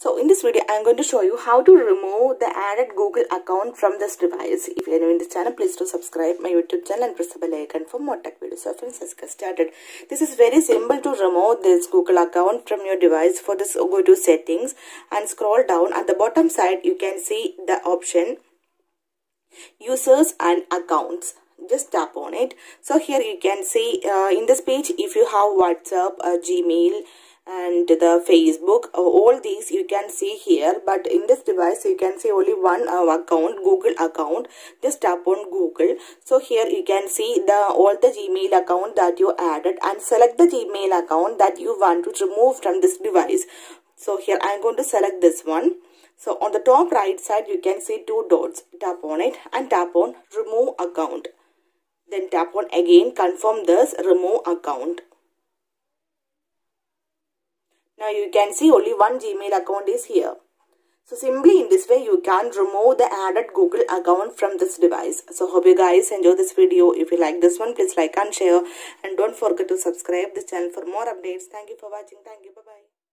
So in this video, I'm going to show you how to remove the added Google account from this device. If you're new in this channel, please do subscribe my YouTube channel and press the bell icon for more tech videos. So friends, let's get started. This is very simple to remove this Google account from your device. For this, go to settings and scroll down. At the bottom side, you can see the option users and accounts just tap on it so here you can see uh, in this page if you have whatsapp uh, gmail and the facebook. All these you can see here but in this device you can see only one uh, account google account. Just tap on google. So here you can see the all the gmail account that you added and select the gmail account that you want to remove from this device. So here i'm going to select this one. So on the top right side you can see two dots. Tap on it and tap on remove account. Then tap on again confirm this remove account now you can see only one Gmail account is here. So simply in this way you can remove the added Google account from this device. So hope you guys enjoy this video. If you like this one please like and share and don't forget to subscribe this channel for more updates. Thank you for watching. Thank you. Bye bye.